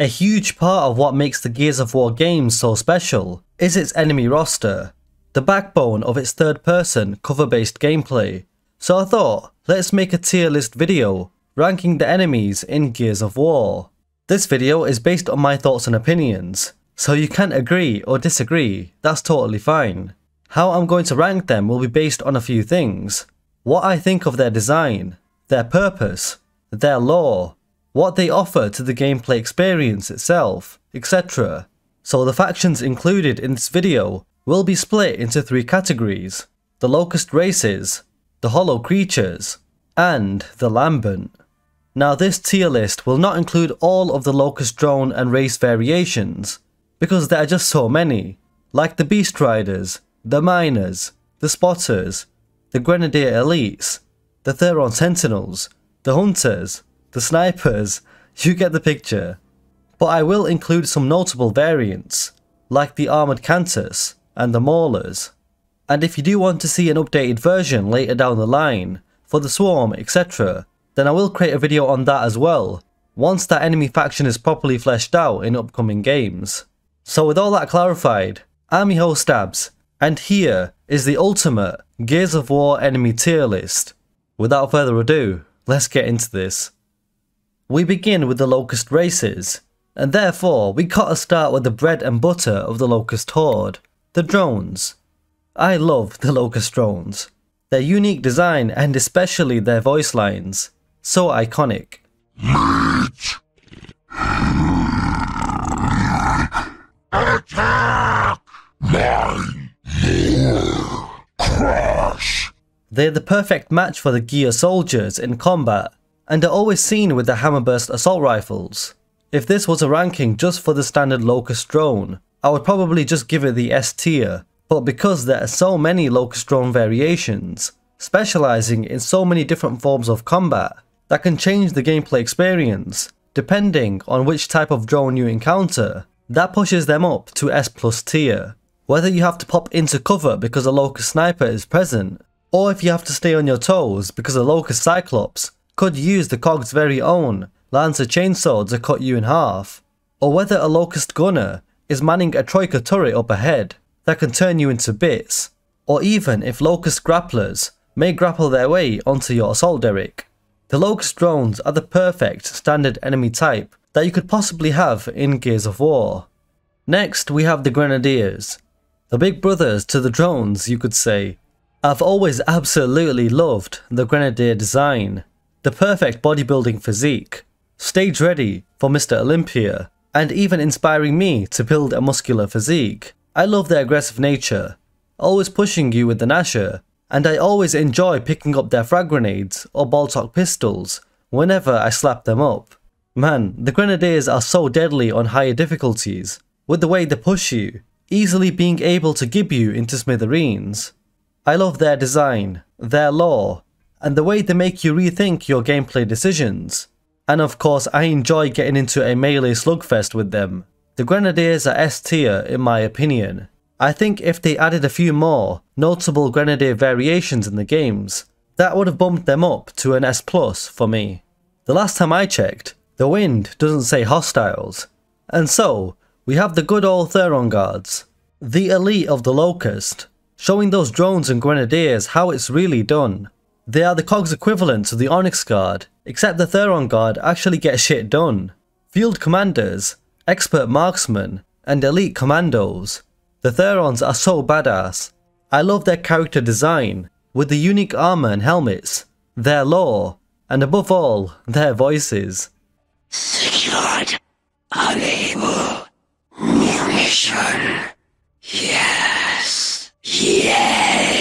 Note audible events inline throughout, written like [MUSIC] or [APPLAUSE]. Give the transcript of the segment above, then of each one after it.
A huge part of what makes the Gears of War games so special is its enemy roster, the backbone of its third person cover based gameplay. So I thought, let's make a tier list video ranking the enemies in Gears of War. This video is based on my thoughts and opinions, so you can agree or disagree, that's totally fine. How I'm going to rank them will be based on a few things. What I think of their design, their purpose, their lore, what they offer to the gameplay experience itself, etc. So the factions included in this video will be split into three categories. The Locust races, the Hollow creatures, and the Lambent. Now this tier list will not include all of the Locust drone and race variations, because there are just so many, like the Beast Riders, the Miners, the Spotters, the Grenadier Elites, the Theron Sentinels, the Hunters, the Snipers, you get the picture. But I will include some notable variants, like the Armoured Kantus and the Maulers. And if you do want to see an updated version later down the line, for the Swarm, etc., then I will create a video on that as well, once that enemy faction is properly fleshed out in upcoming games. So with all that clarified, I'm your host Abz, and here is the ultimate Gears of War enemy tier list. Without further ado, let's get into this. We begin with the Locust races, and therefore we gotta start with the bread and butter of the Locust Horde, the drones. I love the Locust drones. Their unique design and especially their voice lines, so iconic. Attack! Mine! Crash! They're the perfect match for the Gear soldiers in combat, and are always seen with the Hammerburst assault rifles. If this was a ranking just for the standard Locust drone, I would probably just give it the S tier, but because there are so many Locust drone variations, specializing in so many different forms of combat, that can change the gameplay experience, depending on which type of drone you encounter, that pushes them up to S plus tier. Whether you have to pop into cover because a Locust Sniper is present, or if you have to stay on your toes because a Locust Cyclops could use the COG's very own Lancer chainsaw to cut you in half, or whether a Locust Gunner is manning a Troika turret up ahead that can turn you into bits, or even if Locust Grapplers may grapple their way onto your assault derrick. The Locust drones are the perfect standard enemy type that you could possibly have in Gears of War. Next, we have the Grenadiers. The big brothers to the drones, you could say. I've always absolutely loved the Grenadier design. The perfect bodybuilding physique. Stage ready for Mr. Olympia. And even inspiring me to build a muscular physique. I love their aggressive nature. Always pushing you with the Gnasher. And I always enjoy picking up their frag grenades or Boltok pistols whenever I slap them up. Man, the Grenadiers are so deadly on higher difficulties, with the way they push you, easily being able to gib you into smithereens. I love their design, their lore, and the way they make you rethink your gameplay decisions. And of course, I enjoy getting into a melee slugfest with them. The Grenadiers are S tier in my opinion. I think if they added a few more notable Grenadier variations in the games, that would have bumped them up to an S plus for me. The last time I checked, the wind doesn't say hostiles. And so, we have the good old Theron guards, the elite of the Locust, showing those drones and grenadiers how it's really done. They are the COG's equivalent to the Onyx Guard, except the Theron Guard actually get shit done. Field commanders, expert marksmen, and elite commandos. The Therons are so badass. I love their character design, with the unique armor and helmets, their lore, and above all, their voices. Secured. Unable. Mission. Yes. Yes.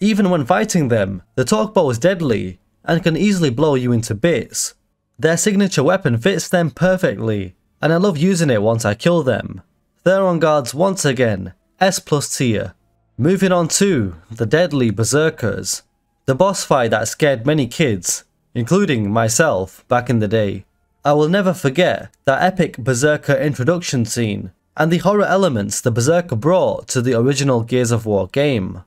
Even when fighting them, the torque bow is deadly and can easily blow you into bits. Their signature weapon fits them perfectly, and I love using it once I kill them. Theron guards once again, S plus tier. Moving on to the deadly Berserkers. The boss fight that scared many kids, including myself back in the day. I will never forget that epic Berserker introduction scene and the horror elements the Berserker brought to the original Gears of War game.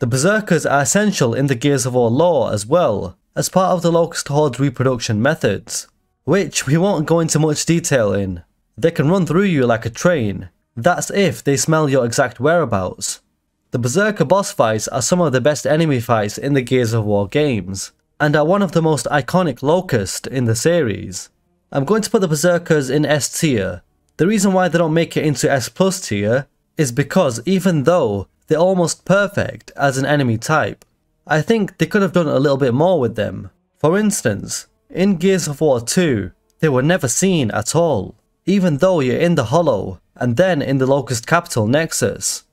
The Berserkers are essential in the Gears of War lore as well, as part of the Locust Horde's reproduction methods. which we won't go into much detail in. They can run through you like a train. That's if they smell your exact whereabouts. The Berserker boss fights are some of the best enemy fights in the Gears of War games, and are one of the most iconic Locust in the series. I'm going to put the Berserkers in S tier. The reason why they don't make it into S plus tier is because even though they're almost perfect as an enemy type, I think they could have done a little bit more with them. For instance, in Gears of War 2, they were never seen at all, even though you're in the Hollow and then in the Locust capital Nexus.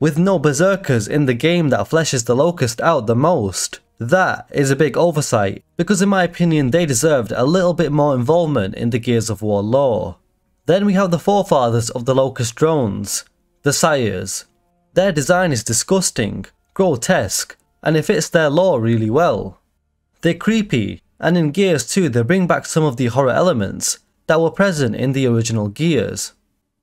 With no Berserkers in the game that fleshes the Locust out the most, that is a big oversight, because in my opinion they deserved a little bit more involvement in the Gears of War lore. Then we have the forefathers of the Locust drones, the Sires. Their design is disgusting, grotesque, and it fits their lore really well. They're creepy, and in Gears 2 they bring back some of the horror elements that were present in the original Gears.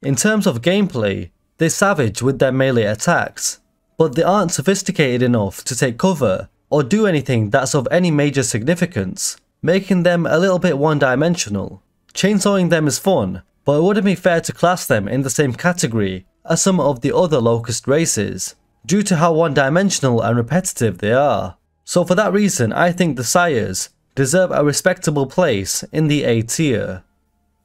In terms of gameplay, they're savage with their melee attacks, but they aren't sophisticated enough to take cover or do anything that's of any major significance, making them a little bit one-dimensional. Chainsawing them is fun, but it wouldn't be fair to class them in the same category as some of the other Locust races, due to how one-dimensional and repetitive they are. So for that reason, I think the Sires deserve a respectable place in the A tier.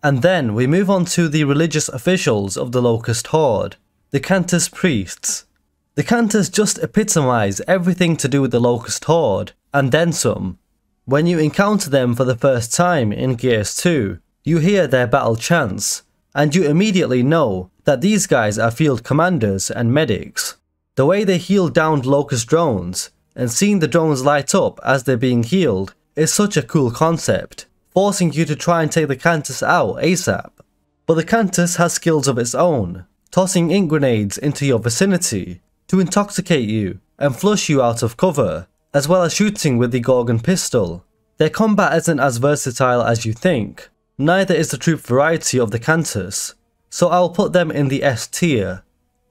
And then we move on to the religious officials of the Locust Horde, the Kantus priests. The Kantus just epitomise everything to do with the Locust Horde, and then some. When you encounter them for the first time in Gears 2, you hear their battle chants, and you immediately know that these guys are field commanders and medics. The way they heal downed Locust drones, and seeing the drones light up as they're being healed, is such a cool concept, forcing you to try and take the Kantus out ASAP. But the Kantus has skills of its own, tossing ink grenades into your vicinity to intoxicate you and flush you out of cover, as well as shooting with the Gorgon pistol. Their combat isn't as versatile as you think, neither is the troop variety of the Kantus, so I'll put them in the S tier.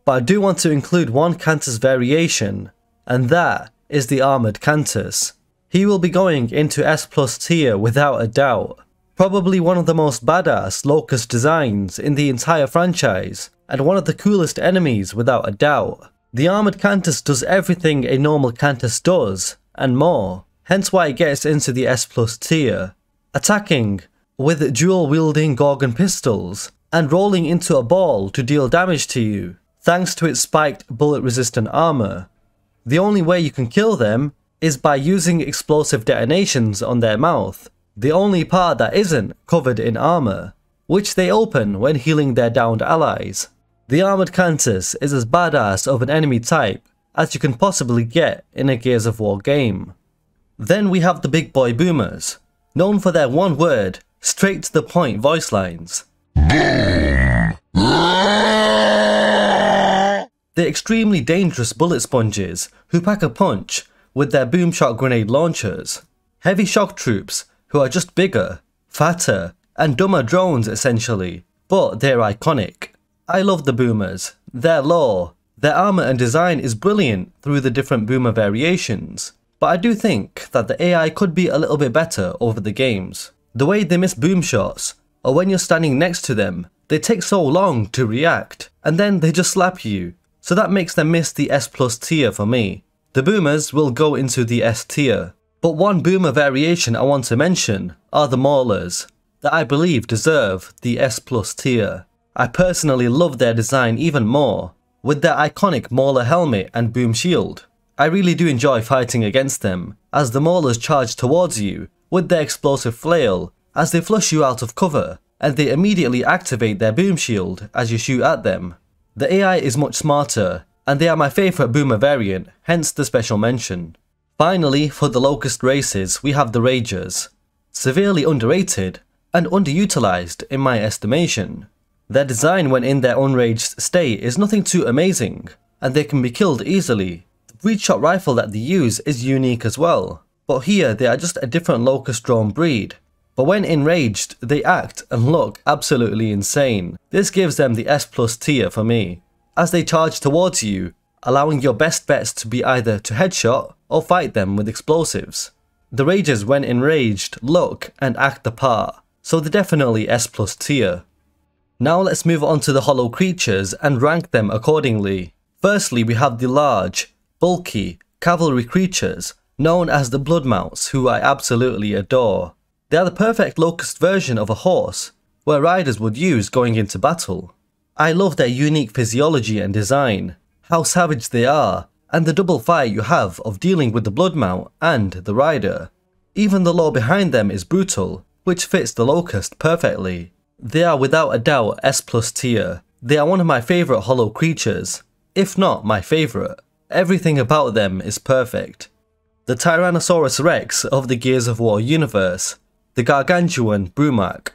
But I do want to include one Kantus variation, and that is the Armoured Kantus. He will be going into S plus tier without a doubt. Probably one of the most badass Locust designs in the entire franchise, and one of the coolest enemies without a doubt. The Armoured Kantus does everything a normal Kantus does, and more, hence why it gets into the S plus tier. Attacking with dual wielding Gorgon pistols, and rolling into a ball to deal damage to you, thanks to its spiked bullet resistant armour. The only way you can kill them is by using explosive detonations on their mouth, the only part that isn't covered in armour, which they open when healing their downed allies. The Armoured Kantus is as badass of an enemy type as you can possibly get in a Gears of War game. Then we have the big boy boomers, known for their one word, straight to the point voice lines. They're extremely dangerous bullet sponges who pack a punch with their boom shot grenade launchers. Heavy shock troops who are just bigger, fatter, and dumber drones essentially, but they're iconic. I love the boomers, their lore, their armor and design is brilliant through the different boomer variations, but I do think that the AI could be a little bit better over the games. The way they miss boom shots, or when you're standing next to them, they take so long to react, and then they just slap you, so that makes them miss the S plus tier for me. The boomers will go into the S tier, but one boomer variation I want to mention are the maulers, that I believe deserve the S plus tier. I personally love their design even more, with their iconic Mauler helmet and boom shield. I really do enjoy fighting against them, as the Maulers charge towards you with their explosive flail as they flush you out of cover, and they immediately activate their boom shield as you shoot at them. The AI is much smarter, and they are my favourite boomer variant, hence the special mention. Finally, for the Locust races, we have the Ragers. Severely underrated, and underutilized in my estimation. Their design when in their unraged state is nothing too amazing, and they can be killed easily. The Breechshot rifle that they use is unique as well, but here they are just a different locust drone breed. But when enraged, they act and look absolutely insane. This gives them the S plus tier for me, as they charge towards you, allowing your best bets to be either to headshot or fight them with explosives. The Ragers when enraged look and act the part, so they're definitely S plus tier. Now let's move on to the hollow creatures and rank them accordingly. Firstly, we have the large, bulky, cavalry creatures known as the Bloodmounts who I absolutely adore. They are the perfect locust version of a horse, where riders would use going into battle. I love their unique physiology and design, how savage they are, and the double fight you have of dealing with the Bloodmount and the rider. Even the lore behind them is brutal, which fits the Locust perfectly. They are without a doubt S plus tier. They are one of my favourite hollow creatures, if not my favourite. Everything about them is perfect. The Tyrannosaurus Rex of the Gears of War universe, the gargantuan Brumak,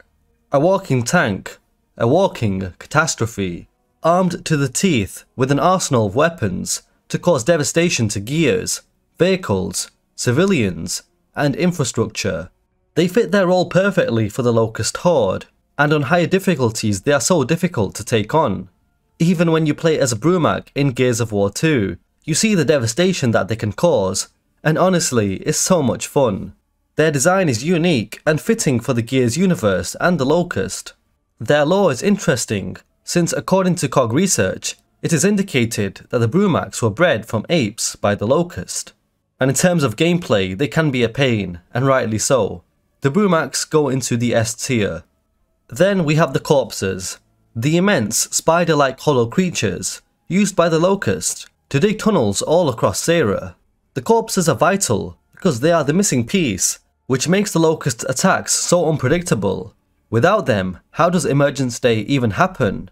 a walking tank, a walking catastrophe, armed to the teeth with an arsenal of weapons to cause devastation to gears, vehicles, civilians, and infrastructure. They fit their role perfectly for the Locust Horde, and on higher difficulties they are so difficult to take on. Even when you play as a Brumak in Gears of War 2, you see the devastation that they can cause, and honestly, it's so much fun. Their design is unique and fitting for the Gears universe and the Locust. Their lore is interesting, since according to COG research, it is indicated that the Brumaks were bred from apes by the Locust and in terms of gameplay, they can be a pain, and rightly so. The Brumaks go into the S tier. Then we have the Corpsers, the immense spider-like hollow creatures used by the Locust to dig tunnels all across Sera. The Corpsers are vital because they are the missing piece, which makes the Locust attacks so unpredictable. Without them, how does Emergence Day even happen?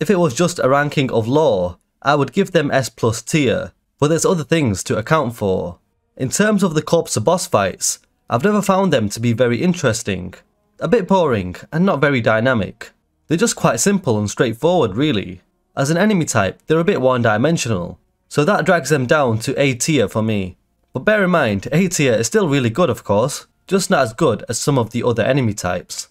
If it was just a ranking of lore, I would give them S plus tier, but there's other things to account for. In terms of the Corpser boss fights, I've never found them to be very interesting. A bit boring and not very dynamic. They're just quite simple and straightforward really. As an enemy type, they're a bit one-dimensional, so that drags them down to A tier for me. But bear in mind, A tier is still really good of course, just not as good as some of the other enemy types.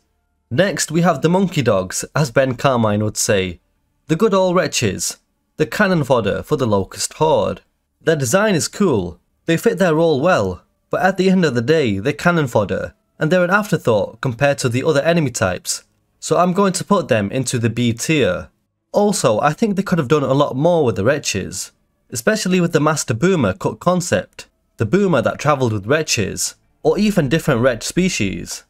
Next we have the monkey dogs, as Ben Carmine would say. The good old wretches. The cannon fodder for the Locust Horde. Their design is cool, they fit their role well, but at the end of the day, they're cannon fodder, and they're an afterthought compared to the other enemy types, so I'm going to put them into the B tier. Also, I think they could have done a lot more with the wretches, especially with the Master Boomer cut concept, the boomer that travelled with wretches, or even different wretch species.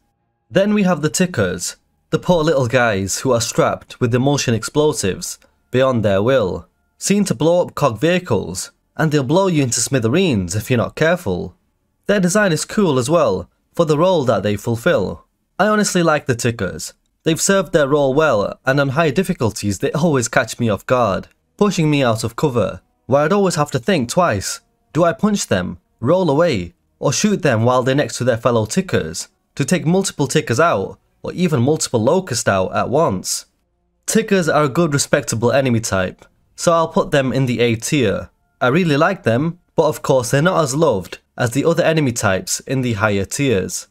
Then we have the tickers, the poor little guys who are strapped with Imulsion explosives beyond their will, seen to blow up cog vehicles and they'll blow you into smithereens if you're not careful. Their design is cool as well, for the role that they fulfill. I honestly like the tickers. They've served their role well, and on high difficulties they always catch me off guard, pushing me out of cover, where I'd always have to think twice. Do I punch them, roll away, or shoot them while they're next to their fellow tickers, to take multiple tickers out, or even multiple locust out at once? Tickers are a good respectable enemy type, so I'll put them in the A tier. I really like them, but of course they're not as loved as the other enemy types in the higher tiers.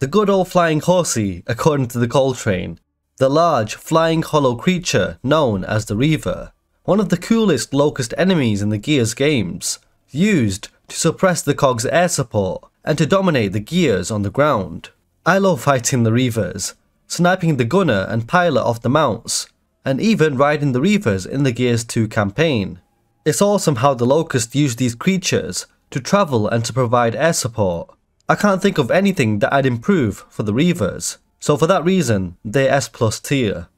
The good old flying horsey, according to the Cole Train, the large flying hollow creature known as the Reaver, one of the coolest locust enemies in the Gears games, used to suppress the cog's air support and to dominate the gears on the ground. I love fighting the Reavers, sniping the gunner and pilot off the mounts, and even riding the Reavers in the Gears 2 campaign. It's awesome how the Locust use these creatures to travel and to provide air support. I can't think of anything that I'd improve for the Reavers, so for that reason, they're S plus tier.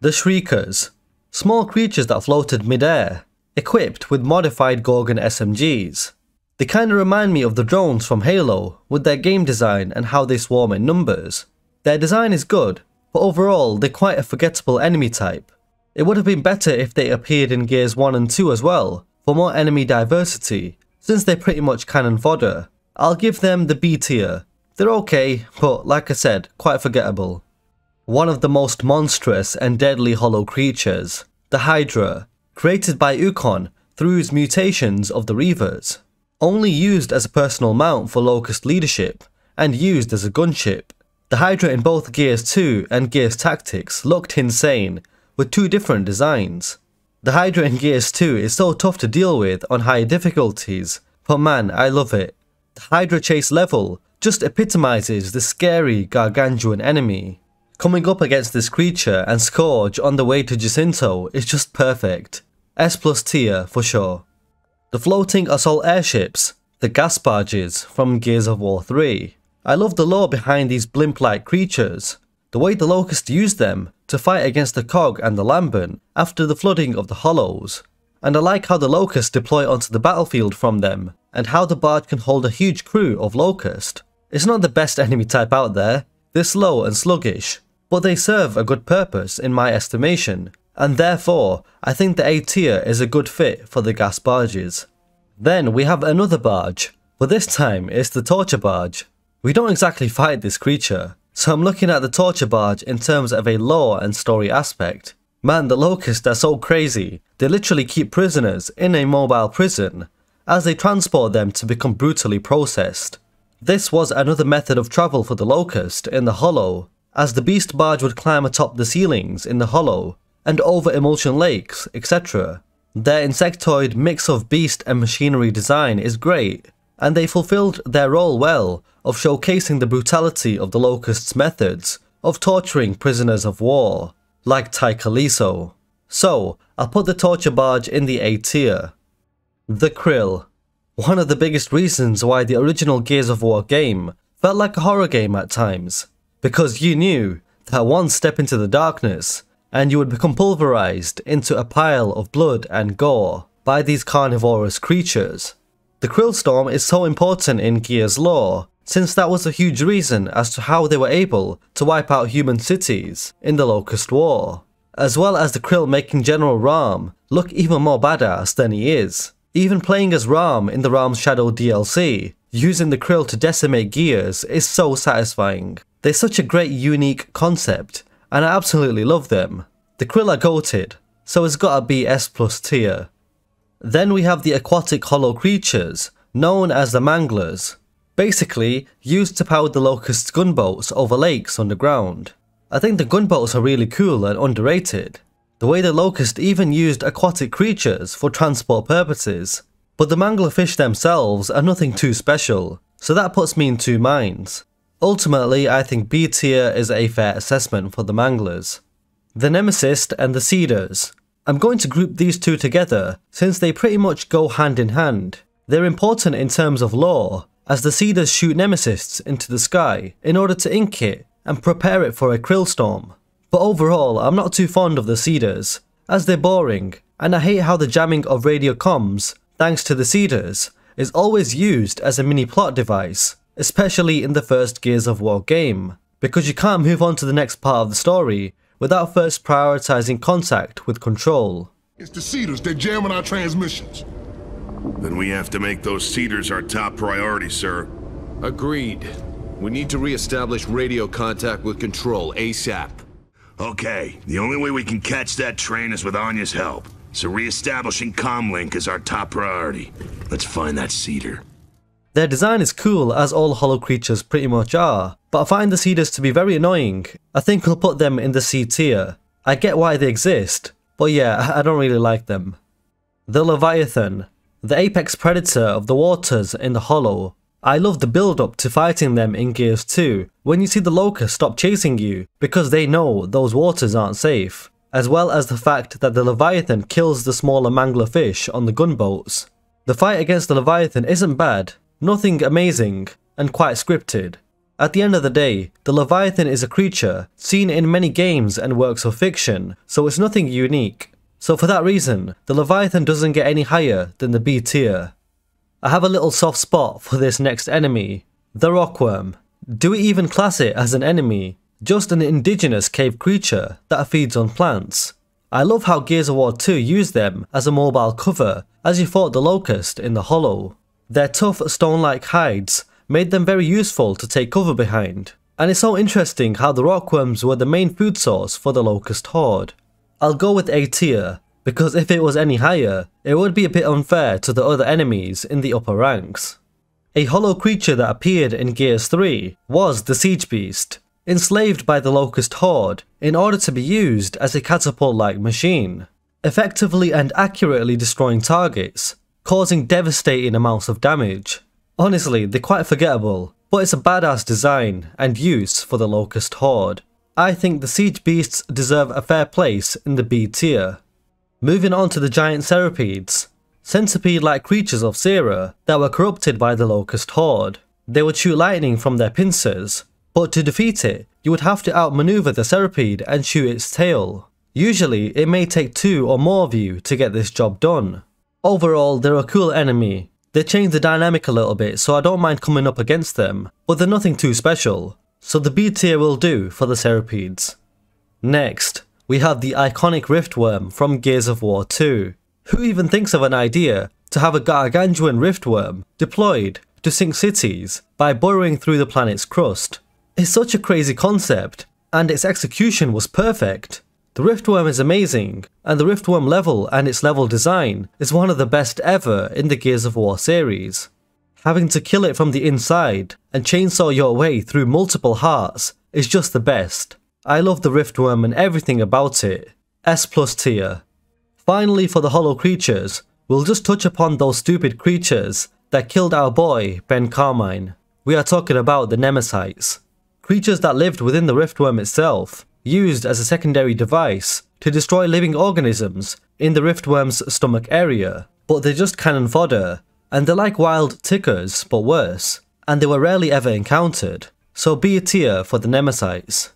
The Shriekers. Small creatures that floated mid-air, equipped with modified Gorgon SMGs. They kinda remind me of the drones from Halo, with their game design and how they swarm in numbers. Their design is good, but overall they're quite a forgettable enemy type. It would have been better if they appeared in Gears 1 and 2 as well, for more enemy diversity, since they're pretty much cannon fodder. I'll give them the B tier. They're okay, but like I said, quite forgettable. One of the most monstrous and deadly hollow creatures, the Hydra, created by Ukkon through his mutations of the Reavers. Only used as a personal mount for Locust leadership, and used as a gunship. The Hydra in both Gears 2 and Gears Tactics looked insane, with two different designs. The Hydra in Gears 2 is so tough to deal with on higher difficulties, but man, I love it. The Hydra chase level just epitomizes the scary gargantuan enemy. Coming up against this creature and Skorge on the way to Jacinto is just perfect. S plus tier for sure. The floating assault airships, the gas barges from Gears of War 3. I love the lore behind these blimp-like creatures, the way the Locust used them to fight against the Cog and the Lambent after the flooding of the Hollows. And I like how the Locust deploy onto the battlefield from them, and how the barge can hold a huge crew of Locust. It's not the best [LAUGHS] enemy type out there, they're slow and sluggish, but they serve a good purpose in my estimation, and therefore I think the A tier is a good fit for the gas barges. Then we have another barge, but this time it's the torture barge. We don't exactly fight this creature, so I'm looking at the torture barge in terms of a lore and story aspect. Man, the Locusts are so crazy, they literally keep prisoners in a mobile prison, as they transport them to become brutally processed. This was another method of travel for the Locust in the Hollow, as the beast barge would climb atop the ceilings in the Hollow, and over Imulsion lakes, etc. Their insectoid mix of beast and machinery design is great, and they fulfilled their role well of showcasing the brutality of the Locust's methods of torturing prisoners of war, like Tai Kaliso. So, I'll put the torture barge in the A tier. The Krill. One of the biggest reasons why the original Gears of War game felt like a horror game at times, because you knew that one step into the darkness and you would become pulverized into a pile of blood and gore by these carnivorous creatures. The Krill Storm is so important in Gears lore, since that was a huge reason as to how they were able to wipe out human cities in the Locust War, as well as the Krill making General RAAM look even more badass than he is. Even playing as RAAM in the RAAM's Shadow DLC, using the Krill to decimate Gears is so satisfying. They're such a great unique concept, and I absolutely love them. The krill are goated, so it's gotta be S plus tier. Then we have the aquatic hollow creatures, known as the manglers, basically used to power the Locust's gunboats over lakes underground. I think the gunboats are really cool and underrated. The way the Locust even used aquatic creatures for transport purposes. But the manglerfish themselves are nothing too special, so that puts me in two minds. Ultimately, I think B tier is a fair assessment for the Manglers. The Nemacyst and the Seeders. I'm going to group these two together since they pretty much go hand in hand. They're important in terms of lore, as the Seeders shoot Nemacyst into the sky in order to ink it and prepare it for a krill storm. But overall, I'm not too fond of the Seeders, as they're boring, and I hate how the jamming of radio comms, thanks to the Seeders, is always used as a mini plot device especially in the first Gears of War game, because you can't move on to the next part of the story without first prioritizing contact with Control. It's the Seeders, they're jamming our transmissions. Then we have to make those Seeders our top priority, sir. Agreed. We need to re-establish radio contact with Control ASAP. Okay, the only way we can catch that train is with Anya's help. So re-establishing comlink is our top priority. Let's find that Seeder. Their design is cool as all hollow creatures pretty much are, but I find the Seeders to be very annoying. I think I'll put them in the C tier. I get why they exist, but yeah, [LAUGHS] I don't really like them. The Leviathan, the apex predator of the waters in the hollow. I love the build up to fighting them in Gears 2, when you see the Locust stop chasing you, because they know those waters aren't safe, as well as the fact that the Leviathan kills the smaller mangler fish on the gunboats. The fight against the Leviathan isn't bad, Nothing amazing, and quite scripted. At the end of the day, the Leviathan is a creature seen in many games and works of fiction, so it's nothing unique. So for that reason, the Leviathan doesn't get any higher than the B tier. I have a little soft spot for this next enemy, the Rockworm. Do we even class it as an enemy? Just an indigenous cave creature that feeds on plants. I love how Gears of War 2 used them as a mobile cover as you fought the Locust in the Hollow. Their tough stone-like hides made them very useful to take cover behind, and it's so interesting how the rockworms were the main food source for the locust horde. I'll go with A tier, because if it was any higher, it would be a bit unfair to the other enemies in the upper ranks. A hollow creature that appeared in Gears 3 was the Siege Beast, enslaved by the Locust Horde in order to be used as a catapult-like machine, effectively and accurately destroying targets causing devastating amounts of damage. Honestly, they're quite forgettable, but it's a badass design and use for the Locust Horde. I think the Siege Beasts deserve a fair place in the B tier. Moving on to the giant centipedes. Centipede-like creatures of Sera that were corrupted by the Locust Horde. They would shoot lightning from their pincers, but to defeat it, you would have to outmaneuver the Cerapede and shoot its tail. Usually, it may take two or more of you to get this job done. Overall, they're a cool enemy. They change the dynamic a little bit, so I don't mind coming up against them, but they're nothing too special, so the B tier will do for the Cerapedes. Next, we have the iconic Riftworm from Gears of War 2. Who even thinks of an idea to have a gargantuan Riftworm deployed to sink cities by burrowing through the planet's crust? It's such a crazy concept, and its execution was perfect. The Riftworm is amazing, and the Riftworm level and its level design is one of the best ever in the Gears of War series. Having to kill it from the inside and chainsaw your way through multiple hearts is just the best. I love the Riftworm and everything about it. S plus tier. Finally for the hollow creatures, we'll just touch upon those stupid creatures that killed our boy, Ben Carmine. We are talking about the Nemesites. Creatures that lived within the Riftworm itself, used as a secondary device to destroy living organisms in the Riftworm's stomach area, but they're just cannon fodder, and they're like wild tickers, but worse, and they were rarely ever encountered, so be a tier for the Nemesites.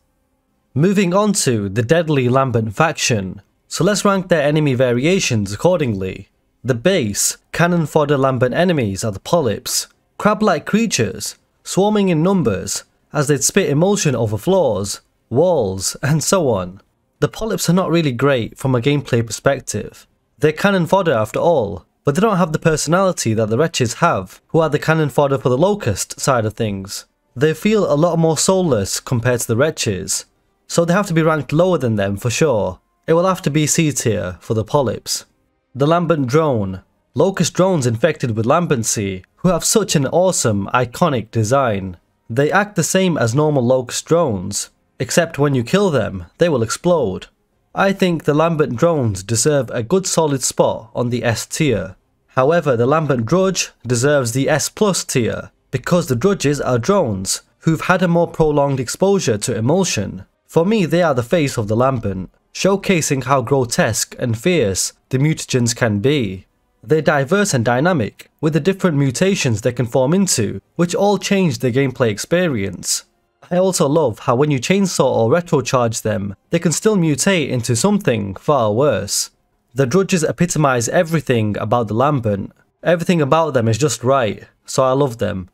Moving on to the deadly Lambent faction, so let's rank their enemy variations accordingly. The base, cannon fodder Lambent enemies are the polyps, crab-like creatures, swarming in numbers as they'd spit Imulsion over floors, walls, and so on. The polyps are not really great from a gameplay perspective. They're cannon fodder after all, but they don't have the personality that the wretches have, who are the cannon fodder for the locust side of things. They feel a lot more soulless compared to the wretches, so they have to be ranked lower than them for sure. It will have to be C tier for the polyps. The Lambent Drone. Locust drones infected with lambency, who have such an awesome, iconic design. They act the same as normal locust drones, except when you kill them, they will explode. I think the Lambent drones deserve a good solid spot on the S tier. However, the Lambent Drudge deserves the S plus tier, because the Drudges are drones, who've had a more prolonged exposure to Imulsion. For me, they are the face of the Lambent, showcasing how grotesque and fierce the mutagens can be. They're diverse and dynamic, with the different mutations they can form into, which all change the gameplay experience. I also love how when you chainsaw or retrocharge them, they can still mutate into something far worse. The Drudges epitomise everything about the Lambent. Everything about them is just right, so I love them.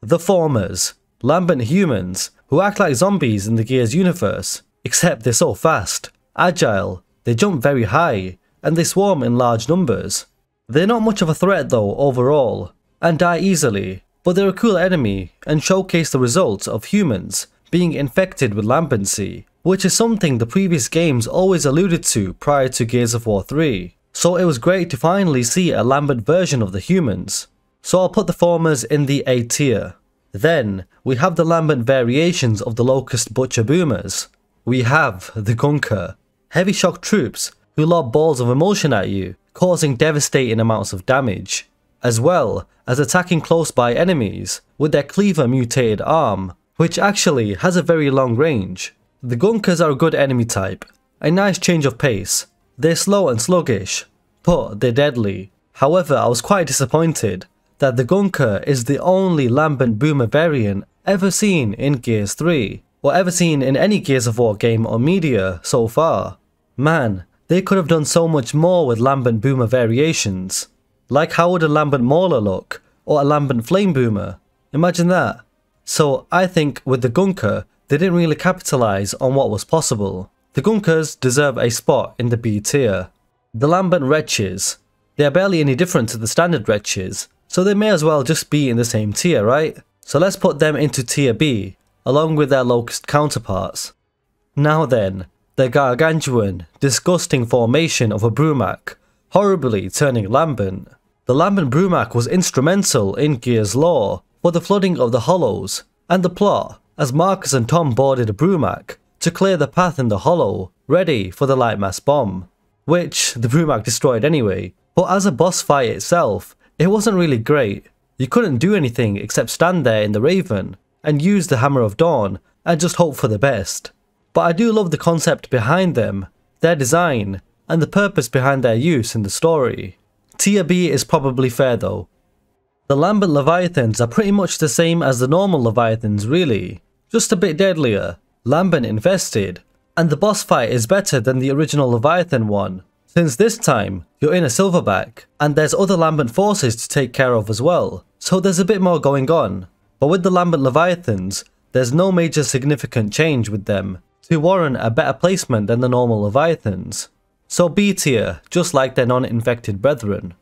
The Formers, Lambent humans, who act like zombies in the Gears universe, except they're so fast, agile, they jump very high, and they swarm in large numbers. They're not much of a threat though overall, and die easily, but they're a cool enemy and showcase the results of humans being infected with lambency, which is something the previous games always alluded to prior to Gears of War 3. So it was great to finally see a lambent version of the humans. So I'll put the formers in the A tier. Then, we have the lambent variations of the Locust Butcher Boomers. We have the Gunker, heavy shock troops who lob balls of Imulsion at you, causing devastating amounts of damage as well as attacking close by enemies with their cleaver mutated arm, which actually has a very long range. The Gunkers are a good enemy type, a nice change of pace. They're slow and sluggish, but they're deadly. However, I was quite disappointed that the Gunker is the only Lambent Boomer variant ever seen in Gears 3, or ever seen in any Gears of War game or media so far. Man, they could have done so much more with Lambent Boomer variations. Like how would a Lambent Mauler look? Or a Lambent Flame Boomer? Imagine that. So I think with the Gunker, they didn't really capitalise on what was possible. The Gunkers deserve a spot in the B tier. The Lambent Wretches. They are barely any different to the standard Wretches, so they may as well just be in the same tier, right? So let's put them into tier B, along with their Locust counterparts. Now then, the gargantuan, disgusting formation of a Brumak, horribly turning lambent. The Lambent Brumak was instrumental in Gears lore for the flooding of the Hollows and the plot as Marcus and Dom boarded a Brumak to clear the path in the Hollow, ready for the Lightmass bomb, which the Brumak destroyed anyway. But as a boss fight itself, it wasn't really great. You couldn't do anything except stand there in the Raven and use the Hammer of Dawn and just hope for the best. but I do love the concept behind them, their design, and the purpose behind their use in the story. Tier B is probably fair though. The Lambent Leviathans are pretty much the same as the normal Leviathans really, just a bit deadlier, Lambent invested, and the boss fight is better than the original Leviathan one, since this time you're in a silverback, and there's other Lambent forces to take care of as well, so there's a bit more going on. But with the Lambent Leviathans, there's no major significant change with them, to warrant a better placement than the normal Leviathans. So B tier, just like their non-infected brethren.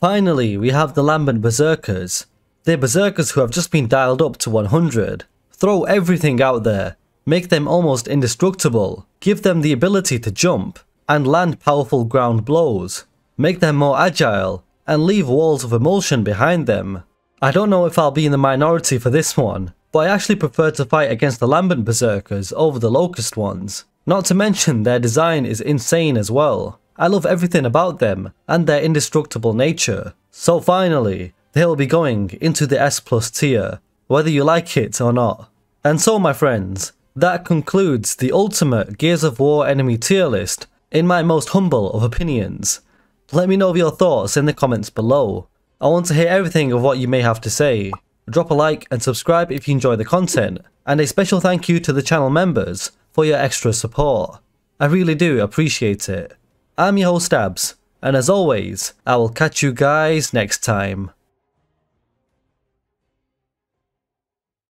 Finally, we have the Lambent Berserkers. They're Berserkers who have just been dialed up to 100. Throw everything out there, make them almost indestructible, give them the ability to jump, and land powerful ground blows, make them more agile, and leave walls of Imulsion behind them. I don't know if I'll be in the minority for this one, but I actually prefer to fight against the Lambent Berserkers over the Locust ones. Not to mention their design is insane as well. I love everything about them and their indestructible nature. So finally, they'll be going into the S plus tier, whether you like it or not. And so my friends, that concludes the ultimate Gears of War enemy tier list in my most humble of opinions. Let me know your thoughts in the comments below. I want to hear everything of what you may have to say. Drop a like and subscribe if you enjoy the content, and a special thank you to the channel members for your extra support. I really do appreciate it. I'm your host Abz, and as always, I will catch you guys next time.